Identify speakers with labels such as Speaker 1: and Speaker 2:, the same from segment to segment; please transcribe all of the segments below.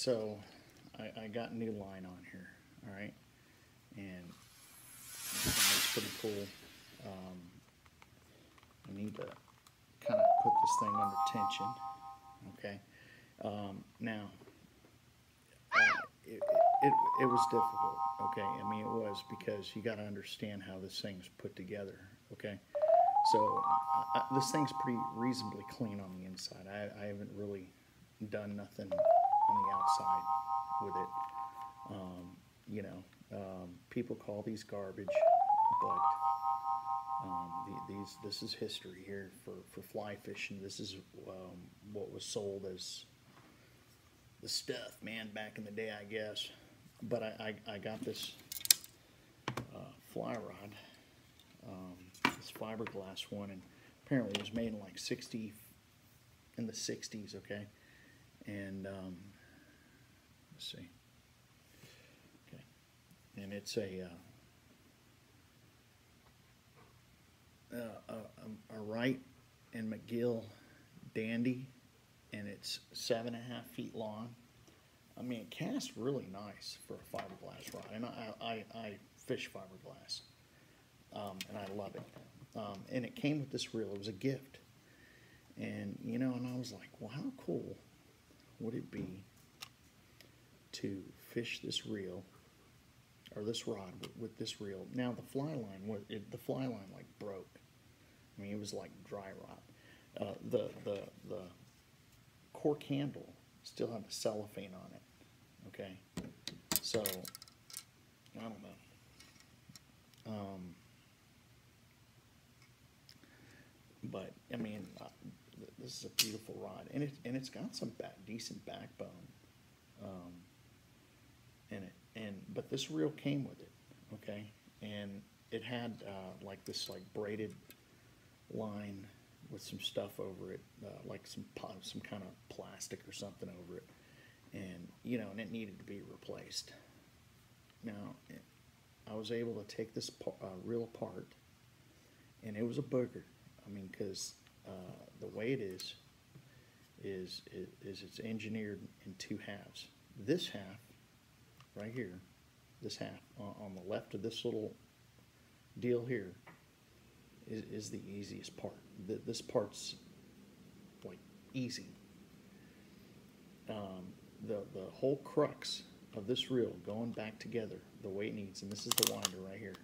Speaker 1: so I, I got new line on here, all right? And it's pretty cool. Um, I need to kind of put this thing under tension, okay? Um, now, uh, it, it, it was difficult, okay? I mean, it was because you got to understand how this thing's put together, okay? So I, I, this thing's pretty reasonably clean on the inside. I, I haven't really done nothing on the outside with it. Um, you know, um, people call these garbage, but um, the, these this is history here for, for fly fishing. This is um, what was sold as the stuff, man, back in the day, I guess. But I, I, I got this uh, fly rod, um, this fiberglass one, and apparently it was made in like 60, in the 60s, okay? And um, see. Okay. And it's a, uh, uh, a, a Wright and McGill Dandy, and it's seven and a half feet long. I mean, it casts really nice for a fiberglass rod, and I, I, I fish fiberglass, um, and I love it. Um, and it came with this reel. It was a gift, and you know, and I was like, well, how cool would it be to fish this reel or this rod with, this reel? Now the fly line, was it, the fly line like broke. I mean, it was like dry rot. Uh, the the the cork handle still had the cellophane on it. Okay, so I don't know. Um, but I mean, uh, this is a beautiful rod, and it and it's got some back, decent backbone. Um, in it, and but this reel came with it, okay, and it had uh, like this like braided line with some stuff over it, uh, like some some kind of plastic or something over it, and you know, and it needed to be replaced. Now, it, I was able to take this uh, reel apart, and it was a booger. I mean, because uh, the way it is, is is it's engineered in two halves. This half, right here, this half on, on the left of this little deal here, is, is the easiest part. Th- This part's like easy. Um, the, the whole crux of this reel going back together the way it needs, and this is the winder right here,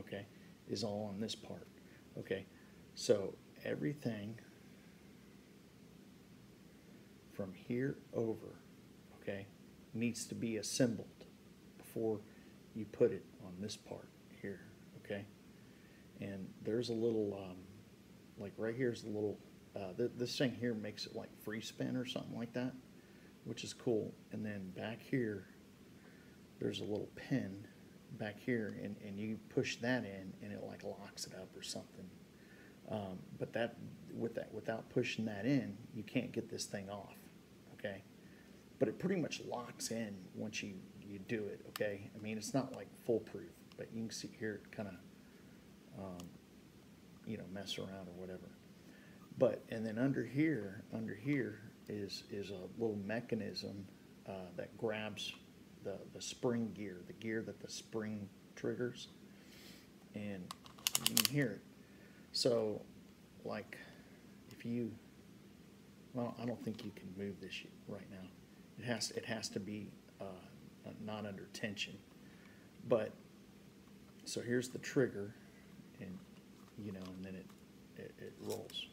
Speaker 1: okay, is all on this part. Okay, so everything from here over, okay, needs to be assembled before you put it on this part here, okay? And there's a little, um, like right here's a little, uh, th- this thing here makes it like free spin or something like that, which is cool. And then back here, there's a little pin back here, and, and you push that in, and it like locks it up or something. Um, but that, with that, without pushing that in, you can't get this thing off, okay? But it pretty much locks in once you, you do it, okay? I mean, it's not like foolproof, but you can see here kind of, um, you know, mess around or whatever. But, and then under here, under here is, is a little mechanism, uh, that grabs the, the spring gear, the gear that the spring triggers. And you can hear it. So, like, if you, well, I don't think you can move this right now. It has, it has to be, uh, not under tension. But, so here's the trigger, and, you know, and then it, it, it rolls.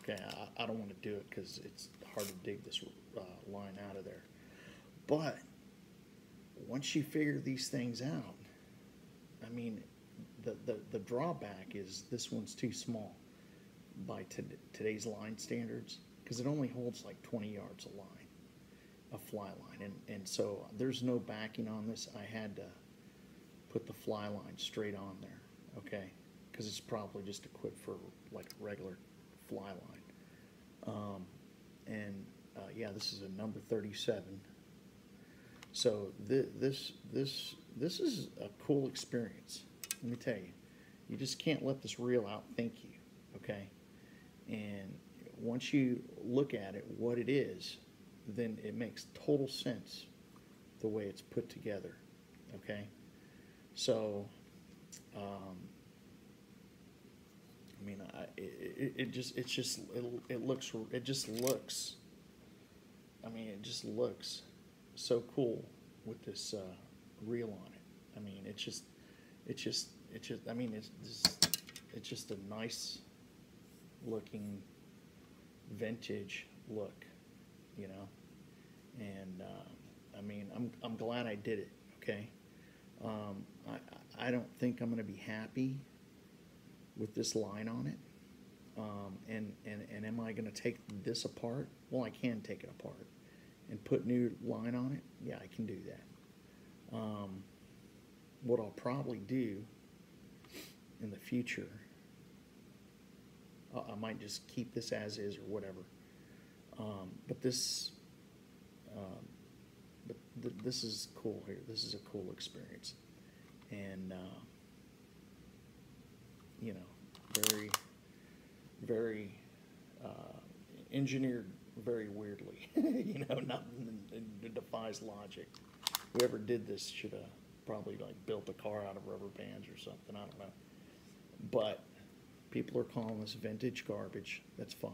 Speaker 1: Okay, I, I don't wanna do it, cause it's hard to dig this, uh, line out of there. But, once you figure these things out, I mean, the, the, the drawback is this one's too small by today's line standards, cause it only holds like twenty yards of line, a fly line, and, and so there's no backing on this, I had to put the fly line straight on there, okay? Cause it's probably just equipped for like a regular fly line. Um, and, uh, yeah, this is a number thirty-seven. So thi- this, this, this is a cool experience, let me tell you. You just can't let this reel outthink you, okay? And once you look at it, what it is, then it makes total sense the way it's put together, okay? So, um, I mean, I, it, it, just, it's just, it, it looks, it just looks, I mean, it just looks so cool with this, uh, reel on it. I mean, it's just, it's just, it's just, I mean, it's just, it's just a nice looking vintage look, you know? And, uh, I mean, I'm, I'm glad I did it, okay? Um, I, I don't think I'm gonna be happy with this line on it. Um, and, and, and am I gonna take this apart? Well, I can take it apart and put new line on it. Yeah, I can do that. Um, what I'll probably do in the future, I, I might just keep this as is or whatever. Um, but this, um, but th- this is cool here. This is a cool experience. And, uh, you know, very, very, uh, engineered very weirdly, you know, nothing that defies logic. Whoever did this should have probably like built a car out of rubber bands or something, I don't know. But people are calling this vintage garbage, that's fine.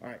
Speaker 1: All right,